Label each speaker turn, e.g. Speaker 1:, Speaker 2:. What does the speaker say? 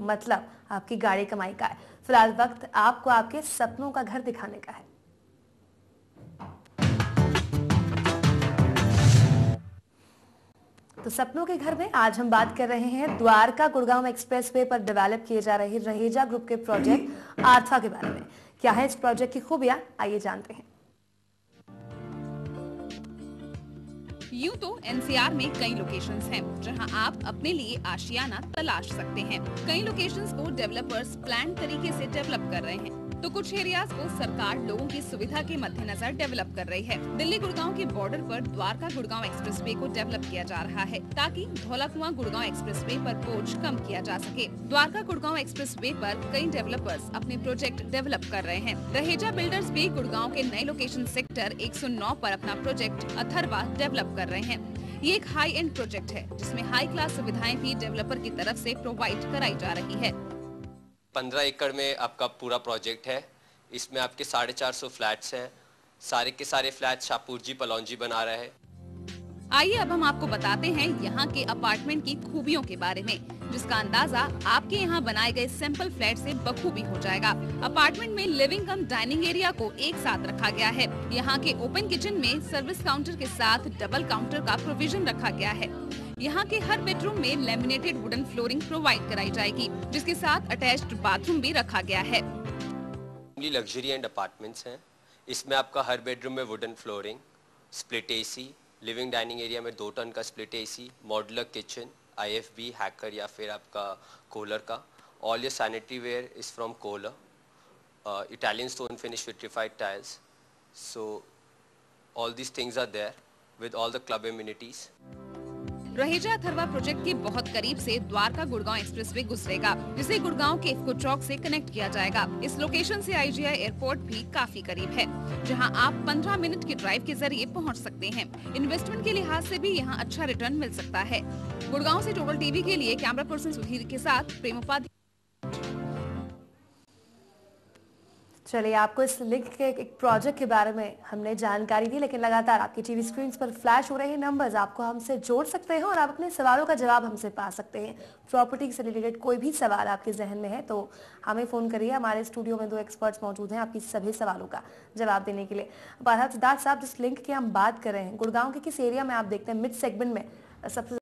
Speaker 1: मतलब आपकी गाड़ी कमाई का है। फ़िलहाल वक्त आपको आपके सपनों का घर दिखाने का है। तो सपनों के घर में आज हम बात कर रहे हैं द्वारका गुड़गांव एक्सप्रेसवे पर डेवलप किए जा रहे रहेजा ग्रुप के प्रोजेक्ट आर्था के बारे में। क्या है इस प्रोजेक्ट की खूबियाँ? आइए जानते हैं।
Speaker 2: यूँ तो एनसीआर में कई लोकेशंस हैं, जहाँ आप अपने लिए आशियाना तलाश सकते हैं। कई लोकेशंस को डेवलपर्स प्लान तरीके से डेवलप कर रहे हैं। तो कुछ एरियाज़ को सरकार लोगों की सुविधा के मद्देनजर डेवलप कर रही है। दिल्ली गुड़गांव के बॉर्डर पर द्वारका गुड़गांव एक्सप्रेसवे को डेवलप किया जा रहा है, ताकि धौला कुआँ गुड़गांव एक्सप्रेसवे पर बोझ कम किया जा सके। द्वारका गुड़गांव एक्सप्रेसवे पर कई डेवलपर्स अपने प्रोजेक्ट डेवलप कर रहे हैं। रहेजा बिल्डर्स भी गुड़गांव के नए लोकेशन सेक्टर 109 पर अपना प्रोजेक्ट अथरवा डेवलप कर रहे हैं। ये एक हाई एंड प्रोजेक्ट है, जिसमें हाई क्लास सुविधाएँ भी डेवलपर की तरफ़ से प्रोवाइड कराई जा रही है।
Speaker 3: पंद्रह एकड़ में आपका पूरा प्रोजेक्ट है। इसमें आपके साढ़े चार सौ फ्लैट्स हैं। सारे के सारे फ्लैट शाहपुर जी पलौजी बना रहा है।
Speaker 2: आइए अब हम आपको बताते हैं यहाँ के अपार्टमेंट की खूबियों के बारे में, जिसका अंदाज़ा आपके यहाँ बनाए गए सैंपल फ्लैट से बखूबी हो जाएगा। अपार्टमेंट में लिविंग कम डाइनिंग एरिया को एक साथ रखा गया है। यहाँ के ओपन किचन में सर्विस काउंटर के साथ डबल काउंटर का प्रोविज़न रखा गया है। यहाँ के हर बेडरूम में लेमिनेटेड वुडन फ्लोरिंग प्रोवाइड कराई जाएगी, जिसके साथ अटैच्ड बाथरूम भी रखा गया है।
Speaker 3: लग्जरी एंड अपार्टमेंट्स हैं। इसमें आपका हर बेडरूम में wooden flooring split AC living dining area में दो टन का split AC modular kitchen IFB Hacker या फिर आपका कोलर का। All your sanitary ware is from Kohler Italian stone finish vitrified tiles so all these things are there with all the club amenities
Speaker 2: Raheja Atharva project के बहुत करीब से Dwarka Gurgaon expressway गुजरेगा, जिसे गुड़गांव के इफको चौक से कनेक्ट किया जाएगा। इस लोकेशन से आईजीआई एयरपोर्ट भी काफ़ी करीब है, जहाँ आप 15 मिनट के ड्राइव के ज़रिए पहुँच सकते हैं। इन्वेस्टमेंट के लिहाज से भी यहाँ अच्छा रिटर्न मिल सकता है। गुड़गांव से टोटल टीवी के लिए कैमरा पर्सन सुधीर के साथ प्रेम उपाध्याय।
Speaker 1: चलिए, आपको इस लिंक के एक प्रोजेक्ट के बारे में हमने जानकारी दी, लेकिन लगातार आपकी टीवी स्क्रीन पर फ्लैश हो रहे हैं नंबर्स। आपको हमसे जोड़ सकते हैं और आप अपने सवालों का जवाब हमसे पा सकते हैं। प्रॉपर्टी से रिलेटेड कोई भी सवाल आपके जहन में है तो हमें फ़ोन करिए। हमारे स्टूडियो में दो एक्सपर्ट्स मौजूद हैं आपकी सभी सवालों का जवाब देने के लिए। बाधा सिद्धार्थ साहब, जिस लिंक की हम बात कर रहे हैं, गुड़गांव के किस एरिया में आप देखते हैं? मिड सेगमेंट में, सबसे